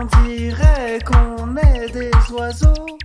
On dirait qu'on est des oiseaux.